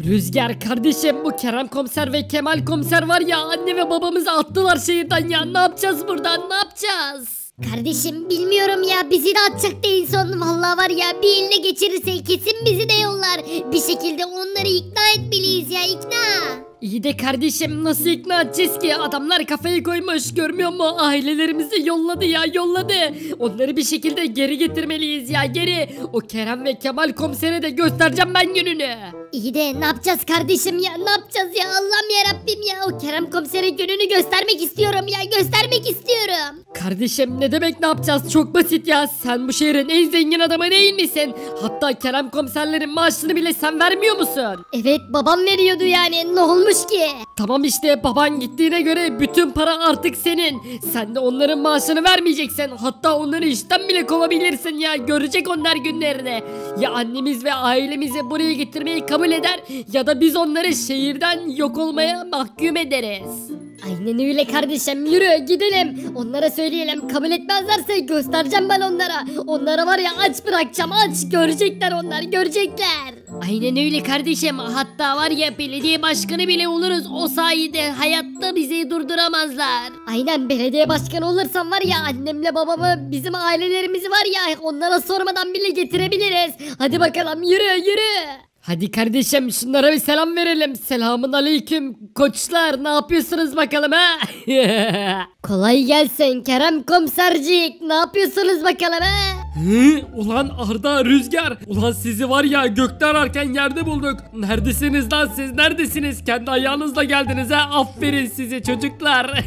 Rüzgar kardeşim bu Kerem komiser ve Kemal komiser var ya anne ve babamızı attılar şehirden ya ne yapacağız buradan ne yapacağız? Kardeşim bilmiyorum ya bizi de atacak değil son vallahi var ya bir eline geçirirse kesin bizi de yollar. Bir şekilde onları ikna etmeliyiz ya ikna. İyi de kardeşim nasıl ikna edeceğiz ki adamlar kafayı koymuş görmüyor mu ailelerimizi yolladı ya yolladı. Onları bir şekilde geri getirmeliyiz ya geri. O Kerem ve Kemal komisere de göstereceğim ben gününü. İyi de ne yapacağız kardeşim ya ne yapacağız ya Allah'ım ya Rabbim ya o Kerem komisere gününü göstermek istiyorum ya göstermek istiyorum. Kardeşim ne demek ne yapacağız çok basit ya sen bu şehrin en zengin adamı değil misin? Hatta Kerem komiserlerin maaşını bile sen vermiyor musun? Evet babam veriyordu yani ne olmuş ki? Tamam işte baban gittiğine göre bütün para artık senin. Sen de onların maaşını vermeyeceksin. Hatta onları işten bile kovabilirsin ya. Görecek onlar günlerini. Ya annemiz ve ailemizi buraya getirmeyi kabul eder ya da biz onları şehirden yok olmaya mahkum ederiz. Aynen öyle kardeşim yürü gidelim. Onlara söyleyelim kabul etmezlerse göstereceğim ben onlara. Onlara var ya aç bırakacağım aç görecekler onlar görecekler. Aynen öyle kardeşim. Hatta var ya belediye başkanı bile oluruz. O sayede hayatta bizi durduramazlar. Aynen belediye başkanı olursam var ya annemle babamı bizim ailelerimizi var ya onlara sormadan bile getirebiliriz. Hadi bakalım yürü yürü. Hadi kardeşim şunlara bir selam verelim. Selamun aleyküm koçlar ne yapıyorsunuz bakalım ha? Kolay gelsin Kerem komisercik ne yapıyorsunuz bakalım ha? Hı? Ulan Arda Rüzgar. Ulan sizi var ya gökte ararken yerde bulduk. Neredesiniz lan siz neredesiniz? Kendi ayağınızla geldiniz ha. Aferin size çocuklar.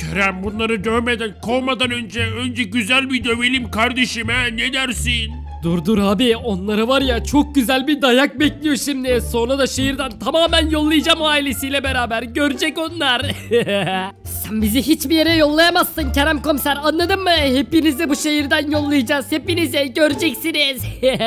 Kerem bunları dövmeden kovmadan önce önce güzel bir dövelim kardeşim he ne dersin? Dur dur abi onlara var ya çok güzel bir dayak bekliyor şimdi. Sonra da şehirden tamamen yollayacağım ailesiyle beraber. Görecek onlar. Sen bizi hiçbir yere yollayamazsın Kerem komiser anladın mı? Hepinizi bu şehirden yollayacağız. Hepinizi göreceksiniz.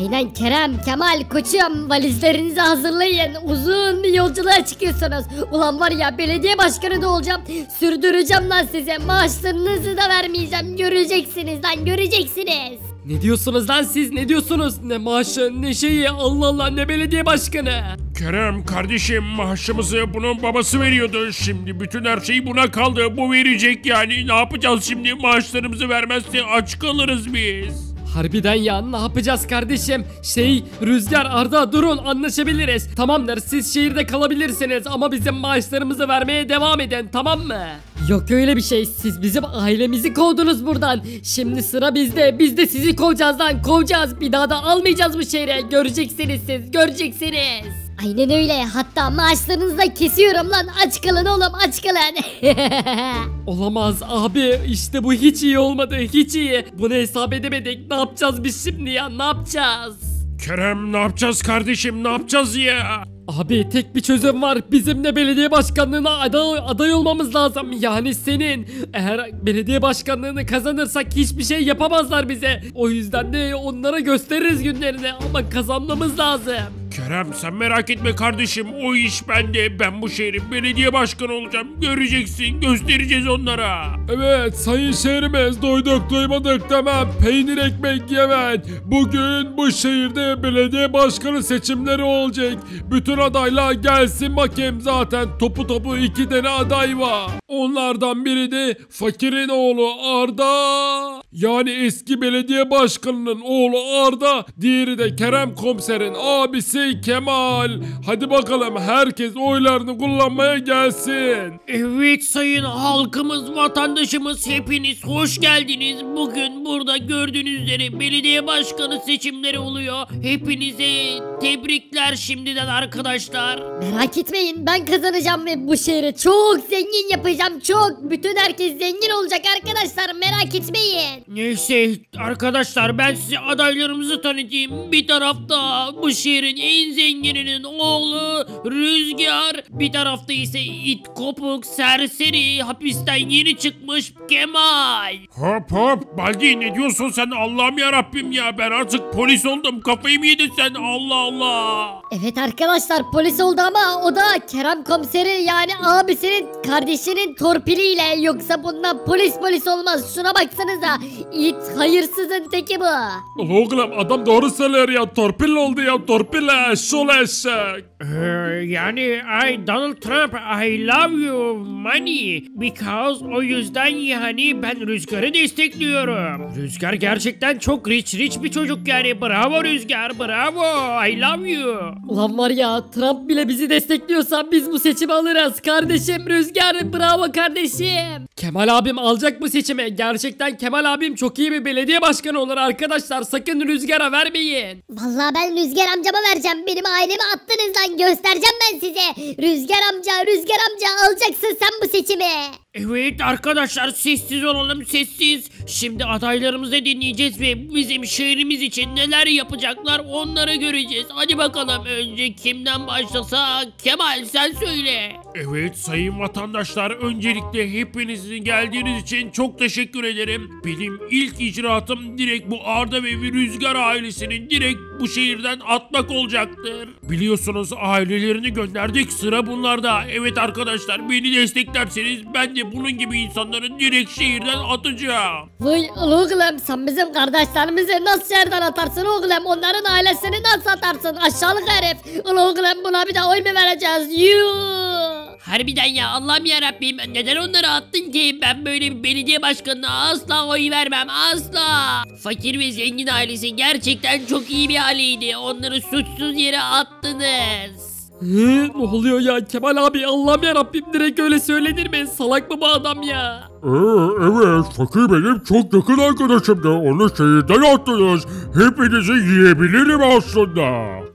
Aynen Kerem, Kemal, koçum valizlerinizi hazırlayın. Uzun bir yolculuğa çıkıyorsunuz. Ulan var ya belediye başkanı da olacağım. Sürdüreceğim lan size. Maaşlarınızı da vermeyeceğim. Göreceksiniz lan göreceksiniz. Ne diyorsunuz lan siz ne diyorsunuz? Ne maaşı ne şeyi Allah Allah ne belediye başkanı. Kerem kardeşim maaşımızı bunun babası veriyordu. Şimdi bütün her şey buna kaldı. Bu verecek yani. Ne yapacağız şimdi? Maaşlarımızı vermezse aç kalırız biz. Harbiden ya ne yapacağız kardeşim? Şey Rüzgar Arda durun anlaşabiliriz. Tamamdır siz şehirde kalabilirsiniz ama bizim maaşlarımızı vermeye devam edin tamam mı? Yok öyle bir şey siz bizim ailemizi kovdunuz buradan. Şimdi sıra bizde biz de sizi kovacağız lan kovacağız. Bir daha da almayacağız bu şehre göreceksiniz siz göreceksiniz. Aynen öyle. Hatta maaşlarınızı da kesiyorum lan. Aç kalın oğlum aç kalın. Olamaz abi işte bu hiç iyi olmadı hiç iyi. Bunu hesap edemedik ne yapacağız biz şimdi ya ne yapacağız? Kerem ne yapacağız kardeşim ne yapacağız ya? Abi tek bir çözüm var. Bizim de belediye başkanlığına aday, aday olmamız lazım. Yani senin. Eğer belediye başkanlığını kazanırsak hiçbir şey yapamazlar bize. O yüzden de onlara gösteririz günlerini ama kazanmamız lazım. Kerem sen merak etme kardeşim o iş bende. Ben bu şehrin belediye başkanı olacağım. Göreceksin göstereceğiz onlara. Evet sayın şehrimiz doyduk duymadık demem peynir ekmek yemen. Bugün bu şehirde belediye başkanı seçimleri olacak. Bütün adaylar gelsin bakayım zaten topu topu iki tane aday var. Onlardan biri de fakirin oğlu Arda. Yani eski belediye başkanının oğlu Arda. Diğeri de Kerem komiserin abisi Kemal. Hadi bakalım herkes oylarını kullanmaya gelsin. Evet sayın halkımız, vatandaşımız hepiniz hoş geldiniz. Bugün burada gördüğünüz üzere belediye başkanı seçimleri oluyor. Hepinize tebrikler şimdiden arkadaşlar. Merak etmeyin ben kazanacağım ve bu şehri çok zengin yapacağım çok. Bütün herkes zengin olacak arkadaşlar merak etmeyin. Neyse arkadaşlar ben size adaylarımızı tanıtayım. Bir tarafta bu şehrin en zengininin oğlu Rüzgar. Bir tarafta ise it kopuk serseri hapisten yeni çıkmış Kemal. Hop hop Baldi ne diyorsun sen Allah'ım ya Rabbim ya ben artık polis oldum kafayı mı yedin sen Allah Allah. Evet arkadaşlar polis oldu ama o da Kerem komiseri yani abisinin kardeşinin torpiliyle yoksa bundan polis polis olmaz. Şuna baksanıza İt hayırsızın teki bu. Oğlum adam doğru söylüyor ya torpil oldu ya torpil eşşol eşek. Ee, yani I Donald Trump I love you money because o yüzden yani ben Rüzgar'ı destekliyorum. Rüzgar gerçekten çok rich rich bir çocuk yani bravo Rüzgar bravo I love you. Ulan var ya Trump bile bizi destekliyorsa biz bu seçimi alırız kardeşim Rüzgar bravo kardeşim. Kemal abim alacak bu seçimi gerçekten Kemal abim çok iyi bir belediye başkanı olur arkadaşlar sakın Rüzgar'a vermeyin. Vallahi ben Rüzgar amcama vereceğim. Benim ailemi attınız lan göstereceğim ben size. Rüzgar amca, Rüzgar amca alacaksın sen bu seçimi. Evet arkadaşlar sessiz olalım sessiz. Şimdi adaylarımızı dinleyeceğiz ve bizim şehrimiz için neler yapacaklar onları göreceğiz. Hadi bakalım önce kimden başlasak? Kemal sen söyle. Evet sayın vatandaşlar öncelikle hepinizin geldiğiniz için çok teşekkür ederim. Benim ilk icraatım direkt bu Arda ve Rüzgar ailesinin direkt bu şehirden atmak olacaktır. Biliyorsunuz ailelerini gönderdik sıra bunlarda. Evet arkadaşlar beni desteklerseniz ben de bunun gibi insanları direkt şehirden atacağım. Vay oğlum sen bizim kardeşlerimizi nasıl yerden atarsın oğlum? Onların ailesini nasıl atarsın? Aşağılık herif. Oğlum buna bir de oy mu vereceğiz? Yuh. Harbiden ya Allah'ım yarabbim neden onları attın ki? Ben böyle bir belediye başkanına asla oy vermem asla. Fakir ve zengin ailesi gerçekten çok iyi bir aileydi. Onları suçsuz yere attınız. Hı, ne oluyor ya Kemal abi Allah'ım yarabbim direkt öyle söylenir mi? Salak mı bu adam ya? Ee, evet fakir benim çok yakın arkadaşımdı. Onu şehirden attınız. Hepinizi yiyebilirim aslında.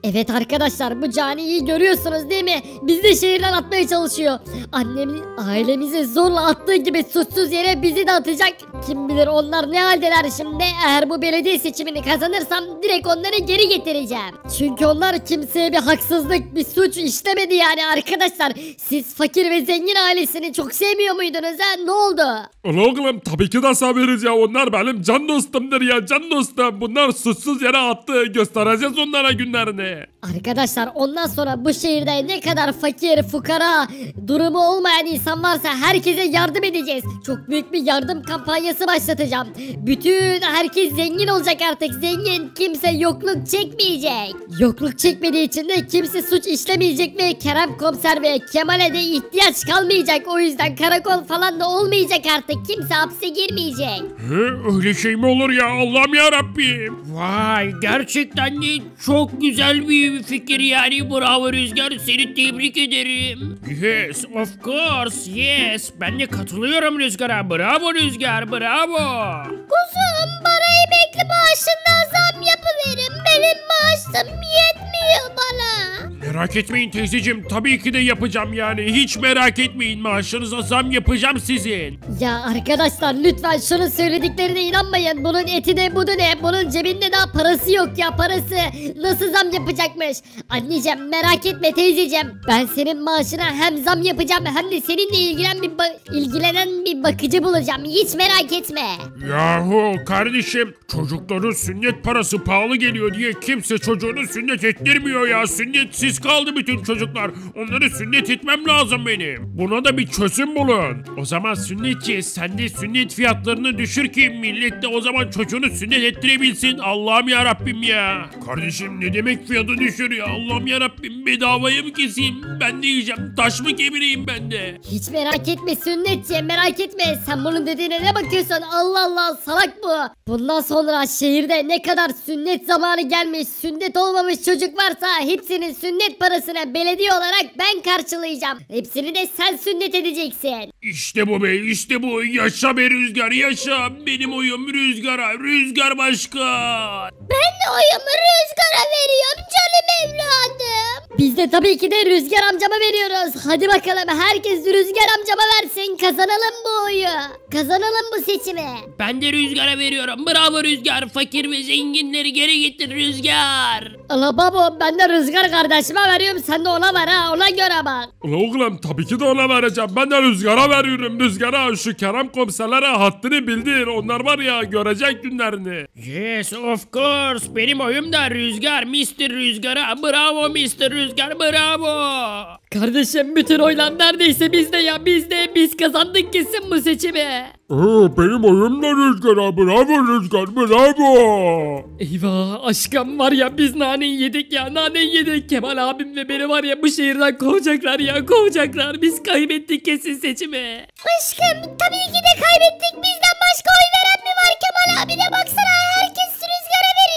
Evet arkadaşlar bu caniyi görüyorsunuz değil mi? Bizi de şehirden atmaya çalışıyor. Annemin ailemizi zorla attığı gibi suçsuz yere bizi de atacak. Kim bilir onlar ne haldeler şimdi. Eğer bu belediye seçimini kazanırsam direkt onları geri getireceğim. Çünkü onlar kimseye bir haksızlık, bir suç işlemedi yani arkadaşlar. Siz fakir ve zengin ailesini çok sevmiyor muydunuz ha? Ne oldu? Oğlum tabii ki de severiz ya. Onlar benim can dostumdur ya can dostum. Bunlar suçsuz yere attı. Göstereceğiz onlara günlerini. Arkadaşlar ondan sonra bu şehirde ne kadar fakir, fukara, durumu olmayan insan varsa herkese yardım edeceğiz. Çok büyük bir yardım kampanyası başlatacağım. Bütün herkes zengin olacak artık zengin. Kimse yokluk çekmeyecek. Yokluk çekmediği için de kimse suç işlemeyecek ve Kerem komiser ve Kemal'e de ihtiyaç kalmayacak. O yüzden karakol falan da olmayacak artık. Kimse hapse girmeyecek. He, öyle şey mi olur ya Allah'ım ya Rabbim. Vay gerçekten de çok güzel bir fikir yani bravo Rüzgar seni tebrik ederim. Yes of course yes ben de katılıyorum Rüzgar'a bravo Rüzgar bravo. Kuzum bana emekli maaşından zam yapıverin. Maaşım yetmiyor bana. Merak etmeyin teyzeciğim tabii ki de yapacağım yani. Hiç merak etmeyin maaşınıza zam yapacağım sizin. Ya arkadaşlar lütfen şunun söylediklerine inanmayın. Bunun eti de budu ne? Bunun cebinde daha parası yok ya parası. Nasıl zam yapacakmış? Anneciğim merak etme teyzeciğim. Ben senin maaşına hem zam yapacağım hem de seninle ilgilen bir ba- ilgilenen bir bakıcı bulacağım. Hiç merak etme. Yahu kardeşim çocukların sünnet parası pahalı geliyor diye kimse çocuğunu sünnet ettirmiyor ya. Sünnetsiz kaldı bütün çocuklar. Onları sünnet etmem lazım benim. Buna da bir çözüm bulun. O zaman sünnetçi sen de sünnet fiyatlarını düşür ki millet de o zaman çocuğunu sünnet ettirebilsin. Allah'ım ya Rabbim ya. Kardeşim ne demek fiyatı düşür ya? Allah'ım ya Rabbim bedavaya mı keseyim? Ben de yiyeceğim. Taş mı kemireyim ben de? Hiç merak etme sünnetçi merak etme. Sen bunun dediğine ne bakıyorsun? Allah Allah salak bu. Bundan sonra şehirde ne kadar sünnet zamanı gelmiş sünnet olmamış çocuk varsa hepsinin sünnet parasını belediye olarak ben karşılayacağım. Hepsini de sen sünnet edeceksin. İşte bu be işte bu. Yaşa be Rüzgar yaşa. Benim oyum Rüzgar'a. Rüzgar başkan. Ben de oyumu Rüzgar'a veriyorum canım evladım. Biz de tabii ki de Rüzgar amcama veriyoruz. Hadi bakalım herkes Rüzgar amcama versin. Kazanalım bu oyu. Kazanalım bu seçimi. Ben de Rüzgar'a veriyorum bravo Rüzgar fakir ve zenginleri geri getir Rüzgar. Allah babo ben de Rüzgar kardeşime veriyorum. Sen de ona ver ha ona göre bak. Ulan oğlum tabii ki de ona vereceğim. Ben de Rüzgar'a veriyorum. Rüzgar'a şu Kerem komiserlere haddini bildir. Onlar var ya görecek günlerini. Yes of course benim oyum da Rüzgar Mr. Rüzgar'a bravo Mr. Rüzgar bravo. Kardeşim bütün oylar neredeyse bizde ya bizde biz kazandık kesin bu seçimi. Ee, benim oyum da Rüzgar abi. Bravo Rüzgar bravo. Eyvah aşkım var ya biz naneyi yedik ya naneyi yedik. Kemal abim ve beni var ya bu şehirden kovacaklar ya kovacaklar. Biz kaybettik kesin seçimi. Aşkım tabii ki de kaybettik. Bizden başka oy veren mi var Kemal abine baksana herkes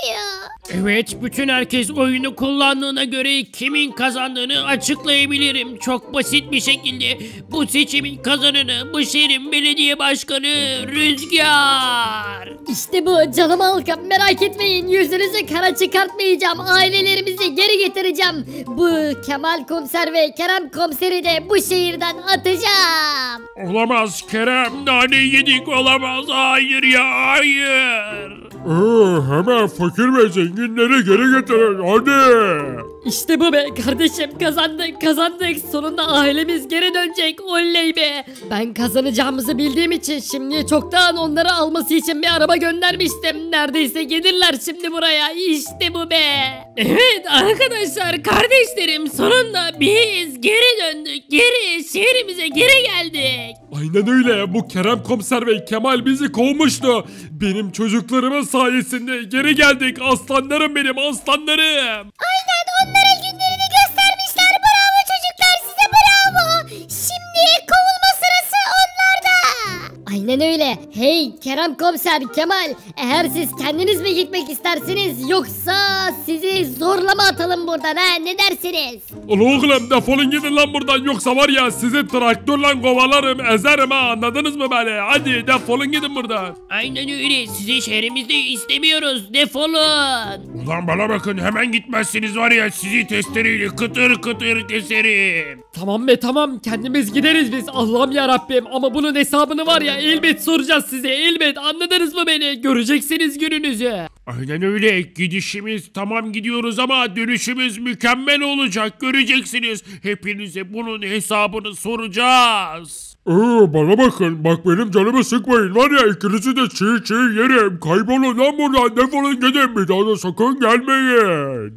veriyor. Evet bütün herkes oyunu kullandığına göre kimin kazandığını açıklayabilirim. Çok basit bir şekilde bu seçimin kazananı bu şehrin belediye başkanı Rüzgar. İşte bu canım halkım merak etmeyin yüzünüzü kara çıkartmayacağım ailelerimizi geri getireceğim. Bu Kemal komiser ve Kerem komiseri de bu şehirden atacağım. Olamaz Kerem nane yedik olamaz hayır ya hayır. Ee, hemen fakir ve zenginleri geri getirin hadi. İşte bu be kardeşim kazandık kazandık sonunda ailemiz geri dönecek oley be. Ben kazanacağımızı bildiğim için şimdi çoktan onları alması için bir araba göndermiştim. Neredeyse gelirler şimdi buraya işte bu be. Evet arkadaşlar kardeşlerim sonunda biz geri döndük geri şehrimize geri geldik. Aynen öyle. Bu Kerem komiser ve Kemal bizi kovmuştu. Benim çocuklarımın sayesinde geri geldik. Aslanlarım benim aslanlarım. Aynen Aynen öyle. Hey Kerem komiser Kemal eğer siz kendiniz mi gitmek istersiniz yoksa sizi zorla mı atalım buradan ha ne dersiniz? Ulan oğlum defolun gidin lan buradan yoksa var ya sizi traktörle kovalarım ezerim ha anladınız mı beni? Hadi defolun gidin buradan. Aynen öyle sizi şehrimizde istemiyoruz defolun. Ulan bana bakın hemen gitmezsiniz var ya sizi testereyle kıtır kıtır keserim. Tamam be tamam kendimiz gideriz biz Allah'ım ya Rabbim ama bunun hesabını var ya elbet soracağız size elbet anladınız mı beni göreceksiniz gününüzü. Aynen öyle gidişimiz tamam gidiyoruz ama dönüşümüz mükemmel olacak göreceksiniz. Hepinize bunun hesabını soracağız. Ee, bana bakın bak benim canımı sıkmayın var ya ikinizi de çiğ çiğ yerim. Kaybolun lan buradan defolun gidin bir daha da sakın gelmeyin.